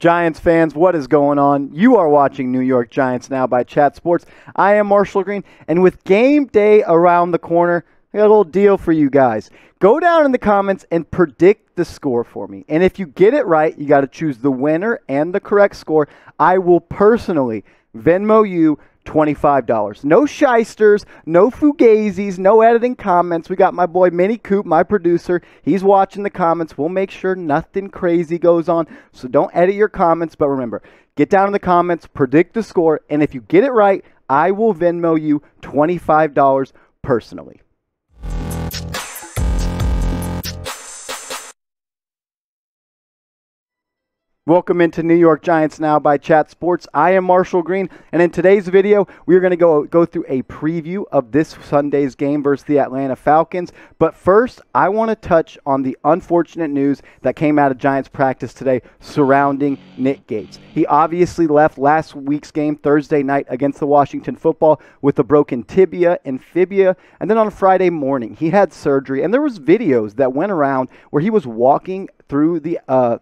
Giants fans, what is going on? You are watching New York Giants now by Chat Sports. I am Marshall Green, and with game day around the corner, I got a little deal for you guys. Go down in the comments and predict the score for me. And if you get it right, you got to choose the winner and the correct score. I will personally Venmo you $25. No shysters, no fugazis, no editing comments. We got my boy Mini Coop, my producer. He's watching the comments. We'll make sure nothing crazy goes on. So don't edit your comments. But remember, get down in the comments, predict the score, and if you get it right, I will Venmo you $25 personally. Welcome into New York Giants Now by Chat Sports. I am Marshall Green, and in today's video, we're going to go go through a preview of this Sunday's game versus the Atlanta Falcons. But first, I want to touch on the unfortunate news that came out of Giants practice today surrounding Nick Gates. He obviously left last week's game Thursday night against the Washington Football with a broken tibia and fibia, and then on Friday morning he had surgery, and there was videos that went around where he was walking through the uh,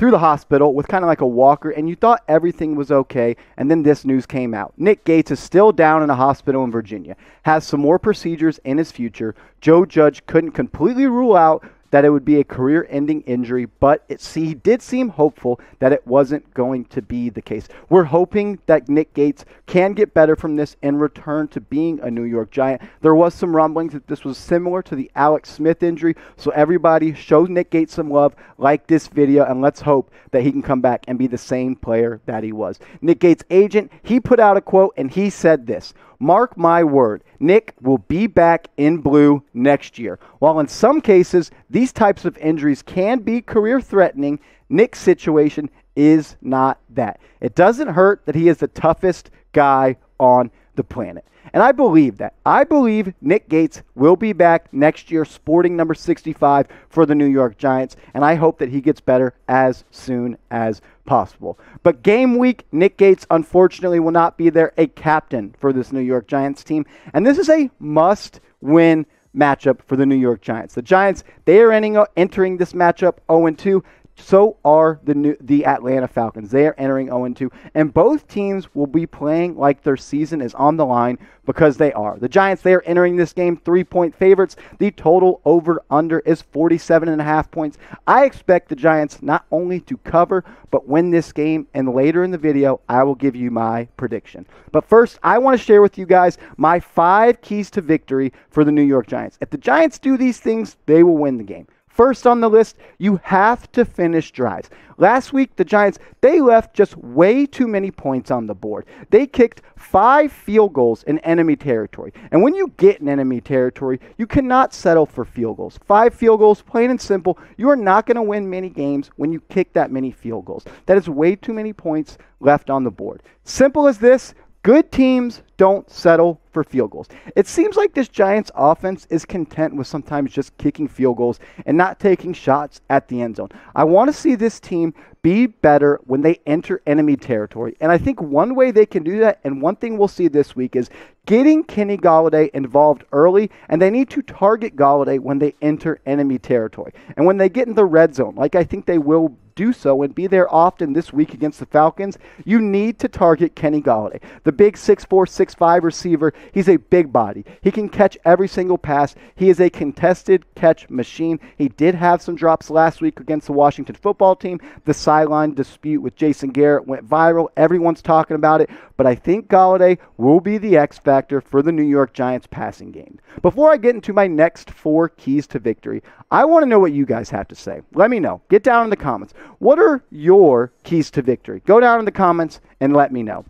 through the hospital with kind of like a walker, and you thought everything was okay, and then this news came out. Nick Gates is still down in a hospital in Virginia, has some more procedures in his future. Joe Judge couldn't completely rule out that it would be a career ending injury, but it, see, he did seem hopeful that it wasn't going to be the case. We're hoping that Nick Gates can get better from this and return to being a New York Giant. There was some rumblings that this was similar to the Alex Smith injury, so everybody show Nick Gates some love, like this video, and let's hope that he can come back and be the same player that he was. Nick Gates' agent, he put out a quote and he said this Mark my word, Nick will be back in blue next year. While in some cases, these types of injuries can be career threatening, Nick's situation is not that. It doesn't hurt that he is the toughest guy on the planet. And I believe that. I believe Nick Gates will be back next year sporting number 65 for the New York Giants, and I hope that he gets better as soon as possible. But game week, Nick Gates unfortunately will not be there, a captain for this New York Giants team, and this is a must win matchup for the New York Giants. The Giants, they are entering this matchup 0 2. So are the new, the Atlanta Falcons. They are entering 0 2, and both teams will be playing like their season is on the line because they are. The Giants, they are entering this game three point favorites. The total over under is 47 and a half points. I expect the Giants not only to cover, but win this game. And later in the video, I will give you my prediction. But first, I want to share with you guys my five keys to victory for the New York Giants. If the Giants do these things, they will win the game. First on the list, you have to finish drives. Last week, the Giants, they left just way too many points on the board. They kicked five field goals in enemy territory. And when you get in enemy territory, you cannot settle for field goals. Five field goals, plain and simple. You are not going to win many games when you kick that many field goals. That is way too many points left on the board. Simple as this, Good teams don't settle for field goals. It seems like this Giants offense is content with sometimes just kicking field goals and not taking shots at the end zone. I want to see this team be better when they enter enemy territory. And I think one way they can do that, and one thing we'll see this week, is getting Kenny Golladay involved early, and they need to target Golladay when they enter enemy territory. And when they get in the red zone, like I think they will do so and be there often this week against the Falcons, you need to target Kenny Golladay. The big 6'4, 6'5 receiver, he's a big body. He can catch every single pass. He is a contested catch machine. He did have some drops last week against the Washington football team. The sideline dispute with Jason Garrett went viral. Everyone's talking about it, but I think Golladay will be the X factor for the New York Giants passing game. Before I get into my next four keys to victory, I want to know what you guys have to say. Let me know. Get down in the comments. What are your keys to victory? Go down in the comments and let me know.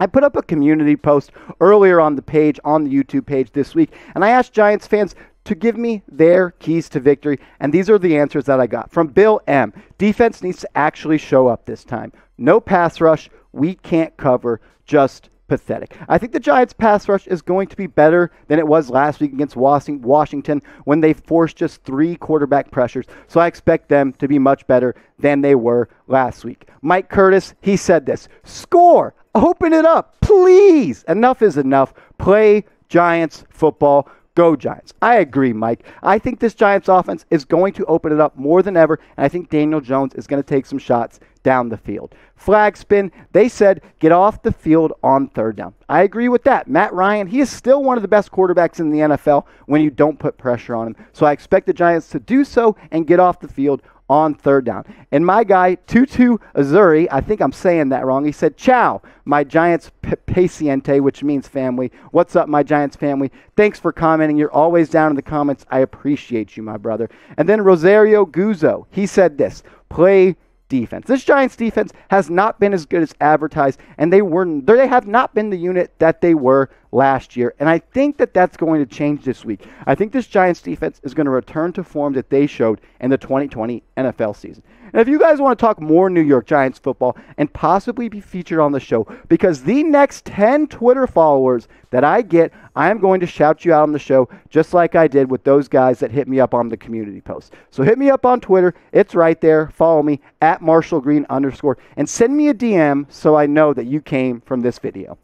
I put up a community post earlier on the page, on the YouTube page this week, and I asked Giants fans to give me their keys to victory, and these are the answers that I got. From Bill M. Defense needs to actually show up this time. No pass rush. We can't cover. Just pathetic. I think the Giants' pass rush is going to be better than it was last week against Washington when they forced just three quarterback pressures. So I expect them to be much better than they were last week. Mike Curtis, he said this score, open it up, please. Enough is enough. Play Giants football. Go Giants. I agree, Mike. I think this Giants offense is going to open it up more than ever, and I think Daniel Jones is going to take some shots down the field. Flag spin, they said get off the field on third down. I agree with that. Matt Ryan, he is still one of the best quarterbacks in the NFL when you don't put pressure on him. So I expect the Giants to do so and get off the field on third down. And my guy, Tutu Azuri, I think I'm saying that wrong. He said, Ciao, my Giants p- paciente, which means family. What's up, my Giants family? Thanks for commenting. You're always down in the comments. I appreciate you, my brother. And then Rosario Guzzo, he said this play defense. This Giants defense has not been as good as advertised, and they were they have not been the unit that they were last year. And I think that that's going to change this week. I think this Giants defense is going to return to form that they showed in the 2020 NFL season. And if you guys want to talk more New York Giants football and possibly be featured on the show, because the next 10 Twitter followers that I get, I am going to shout you out on the show, just like I did with those guys that hit me up on the community post. So hit me up on Twitter. It's right there. Follow me at Marshall Green underscore and send me a DM so I know that you came from this video.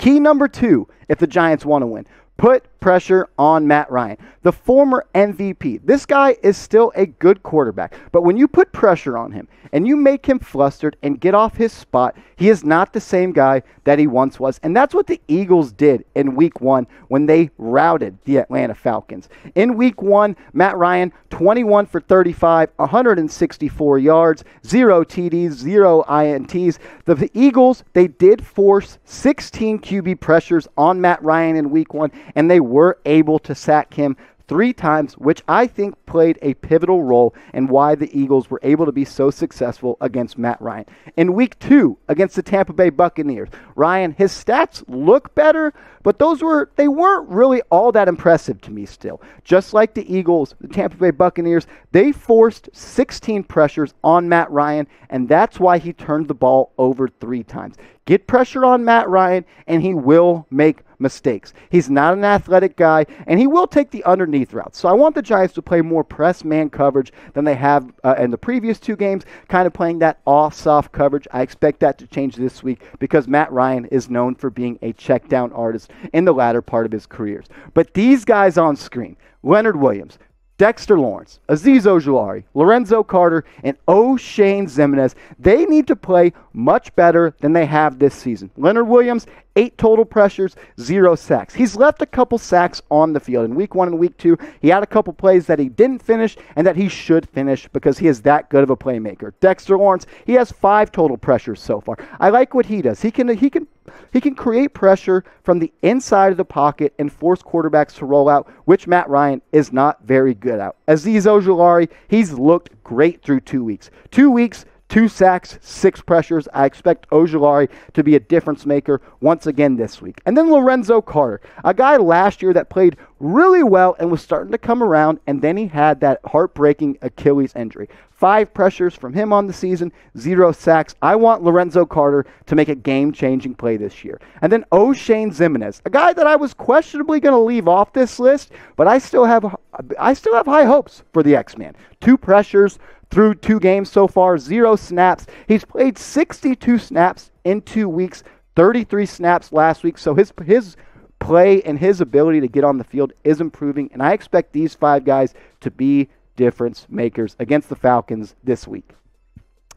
Key number two, if the Giants want to win, put pressure on Matt Ryan, the former MVP. This guy is still a good quarterback, but when you put pressure on him and you make him flustered and get off his spot, he is not the same guy that he once was. And that's what the Eagles did in week one when they routed the Atlanta Falcons. In week one, Matt Ryan, 21 for 35, 164 yards, zero TDs, zero INTs. The, the Eagles, they did force 16 QB pressures on Matt Ryan in week one, and they were able to sack him three times, which I think played a pivotal role in why the Eagles were able to be so successful against Matt Ryan. In week two, against the Tampa Bay Buccaneers, Ryan, his stats look better, but those were they weren't really all that impressive to me still. Just like the Eagles, the Tampa Bay Buccaneers, they forced 16 pressures on Matt Ryan, and that's why he turned the ball over three times. Get pressure on Matt Ryan, and he will make mistakes. He's not an athletic guy, and he will take the underneath route. So I want the Giants to play more press man coverage than they have uh, in the previous two games, kind of playing that off soft coverage. I expect that to change this week because Matt Ryan is known for being a check down artist in the latter part of his careers. But these guys on screen, Leonard Williams, Dexter Lawrence, Azeez Ojulari, Lorenzo Carter, and Oshane Ximines, they need to play much better than they have this season. Leonard Williams, eight total pressures, zero sacks. He's left a couple sacks on the field. In week one and week two, he had a couple plays that he didn't finish and that he should finish because he is that good of a playmaker. Dexter Lawrence, he has five total pressures so far. I like what he does. He can he can he can create pressure from the inside of the pocket and force quarterbacks to roll out, which Matt Ryan is not very good at. Azeez Ojulari, he's looked great through two weeks. Two weeks, two sacks, six pressures. I expect Ojulari to be a difference maker once again this week. And then Lorenzo Carter, a guy last year that played really well and was starting to come around, and then he had that heartbreaking Achilles injury. Five pressures from him on the season, zero sacks. I want Lorenzo Carter to make a game changing play this year. And then Oshane Ximines, a guy that I was questionably going to leave off this list, but I still have I still have high hopes for the X-Man. Two pressures through two games so far, zero snaps. He's played 62 snaps in two weeks, 33 snaps last week. So his his play and his ability to get on the field is improving, and I expect these five guys to be difference makers against the Falcons this week.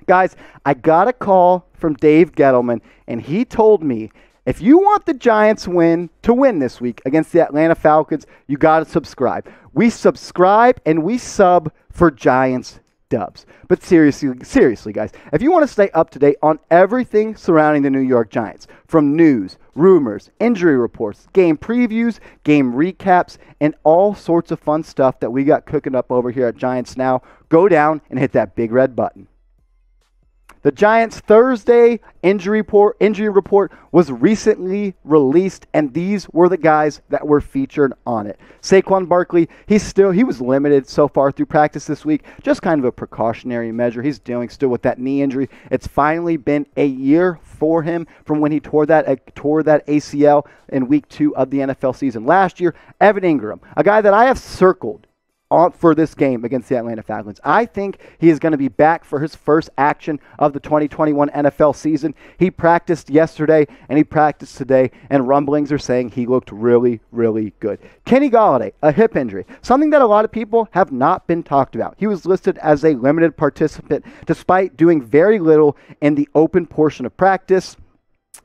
Guys, I got a call from Dave Gettleman, and he told me if you want the Giants win to win this week against the Atlanta Falcons, you got to subscribe. We subscribe and we sub for Giants dubs. But seriously, seriously, guys, if you want to stay up to date on everything surrounding the New York Giants, from news, rumors, injury reports, game previews, game recaps, and all sorts of fun stuff that we got cooking up over here at Giants Now, go down and hit that big red button. The Giants' Thursday injury report, injury report was recently released, and these were the guys that were featured on it. Saquon Barkley, he's still he was limited so far through practice this week, just kind of a precautionary measure. He's dealing still with that knee injury. It's finally been a year for him from when he tore that uh, tore that ACL in week two of the NFL season last year. Evan Engram, a guy that I have circled for this game against the Atlanta Falcons. I think he is going to be back for his first action of the 2021 NFL season. He practiced yesterday and he practiced today, and rumblings are saying he looked really, really good. Kenny Golladay, a hip injury, something that a lot of people have not been talked about. He was listed as a limited participant despite doing very little in the open portion of practice.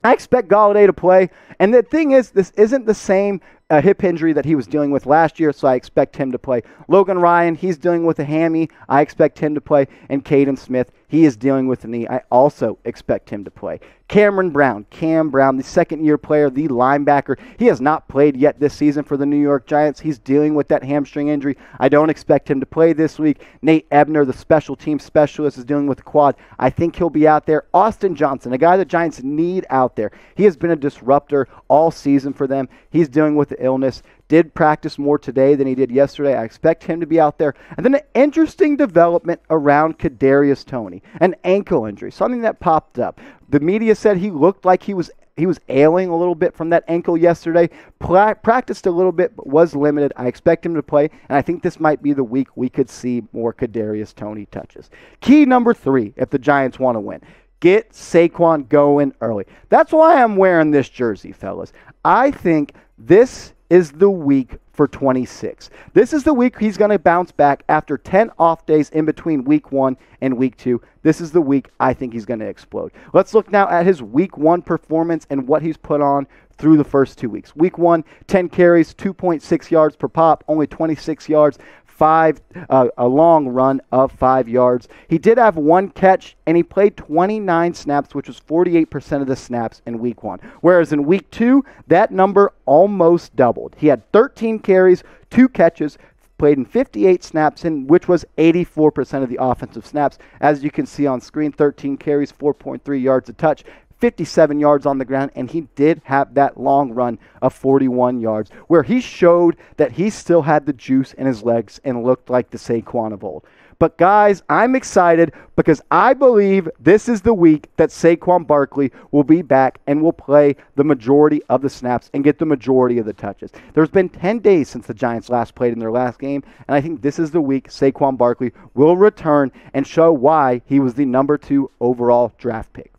I expect Golladay to play. And the thing is, this isn't the same a hip injury that he was dealing with last year, so I expect him to play. Logan Ryan, he's dealing with a hammy. I expect him to play. And Kaden Smith, he is dealing with a knee. I also expect him to play. Cameron Brown, Cam Brown, the second year player, the linebacker. He has not played yet this season for the New York Giants. He's dealing with that hamstring injury. I don't expect him to play this week. Nate Ebner, the special team specialist, is dealing with a quad. I think he'll be out there. Austin Johnson, a guy the Giants need out there. He has been a disruptor all season for them. He's dealing with illness. Did practice more today than he did yesterday. I expect him to be out there. And then an interesting development around Kadarius Toney, an ankle injury, something that popped up. The media said he looked like he was he was ailing a little bit from that ankle yesterday. Pra- practiced a little bit, but was limited. I expect him to play, and I think this might be the week we could see more Kadarius Toney touches. Key number three, if the Giants want to win, get Saquon going early. That's why I'm wearing this jersey, fellas. I think this is the week for 26. This is the week he's going to bounce back after 10 off days in between week one and week two. This is the week I think he's going to explode. Let's look now at his week one performance and what he's put on through the first two weeks. Week one, 10 carries, 2.6 yards per pop, only 26 yards five, uh, a long run of five yards. He did have one catch, and he played 29 snaps, which was 48% of the snaps in week one. Whereas in week two, that number almost doubled. He had 13 carries, two catches, played in 58 snaps, in which was 84% of the offensive snaps. As you can see on screen, 13 carries, 4.3 yards a touch, 57 yards on the ground, and he did have that long run of 41 yards where he showed that he still had the juice in his legs and looked like the Saquon of old. But guys, I'm excited because I believe this is the week that Saquon Barkley will be back and will play the majority of the snaps and get the majority of the touches. There's been 10 days since the Giants last played in their last game, and I think this is the week Saquon Barkley will return and show why he was the number two overall draft pick.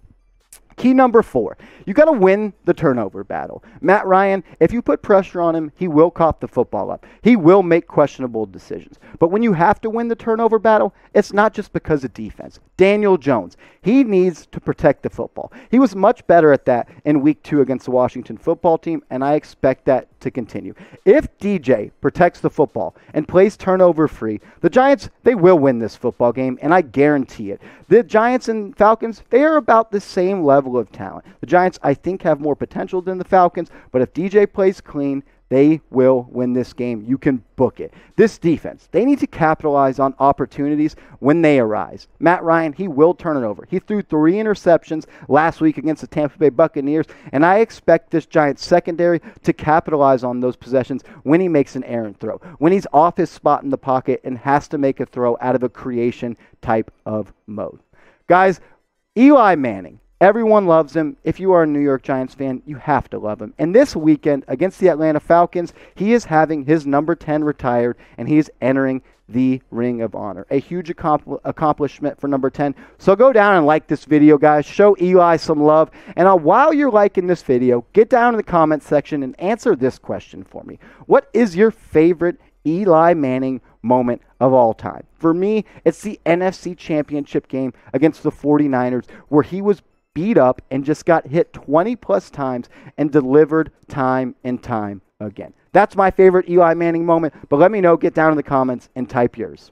Key number four, you got to win the turnover battle. Matt Ryan, if you put pressure on him, he will cough the football up. He will make questionable decisions. But when you have to win the turnover battle, it's not just because of defense. Daniel Jones, he needs to protect the football. He was much better at that in week two against the Washington football team, and I expect that to continue. If DJ protects the football and plays turnover free, the Giants, they will win this football game, and I guarantee it. The Giants and Falcons, they are about the same level of talent. The Giants, I think, have more potential than the Falcons, but if DJ plays clean, they will win this game. You can book it. This defense, they need to capitalize on opportunities when they arise. Matt Ryan, he will turn it over. He threw three interceptions last week against the Tampa Bay Buccaneers, and I expect this Giants secondary to capitalize on those possessions when he makes an errant throw, when he's off his spot in the pocket and has to make a throw out of a creation type of mode. Guys, Eli Manning, Everyone loves him. If you are a New York Giants fan, you have to love him. And this weekend against the Atlanta Falcons, he is having his number 10 retired and he is entering the Ring of Honor. A huge accomplishment for number 10. So go down and like this video, guys. Show Eli some love. And uh, while you're liking this video, get down in the comment section and answer this question for me. What is your favorite Eli Manning moment of all time? For me, it's the NFC Championship game against the 49ers where he was beat up and just got hit 20 plus times and delivered time and time again. That's my favorite Eli Manning moment, but let me know, get down in the comments and type yours.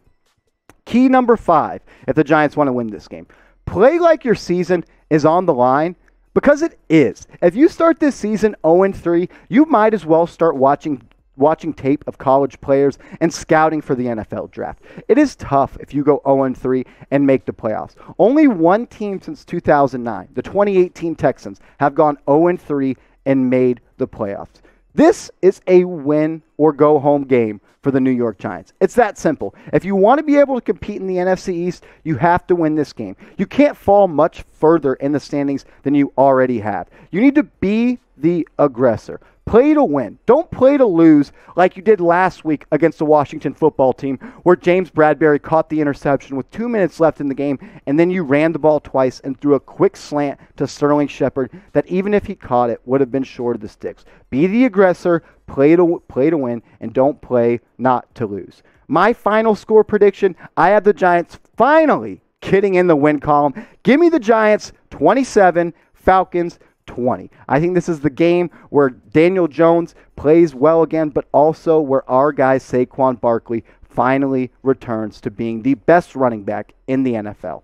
Key number five if the Giants want to win this game play like your season is on the line because it is. If you start this season 0 3, you might as well start watching watching tape of college players and scouting for the NFL draft. It is tough if you go 0 3 and make the playoffs. Only one team since 2009, the 2018 Texans, have gone 0 3 and made the playoffs. This is a win or go home game for the New York Giants. It's that simple. If you want to be able to compete in the NFC East, you have to win this game. You can't fall much further in the standings than you already have. You need to be the aggressor. Play to win. Don't play to lose like you did last week against the Washington football team, where James Bradberry caught the interception with two minutes left in the game, and then you ran the ball twice and threw a quick slant to Sterling Shepard that even if he caught it, would have been short of the sticks. Be the aggressor, play to play to win, and don't play not to lose. My final score prediction: I have the Giants finally getting in the win column. Give me the Giants 27, Falcons 20. I think this is the game where Daniel Jones plays well again, but also where our guy Saquon Barkley finally returns to being the best running back in the NFL.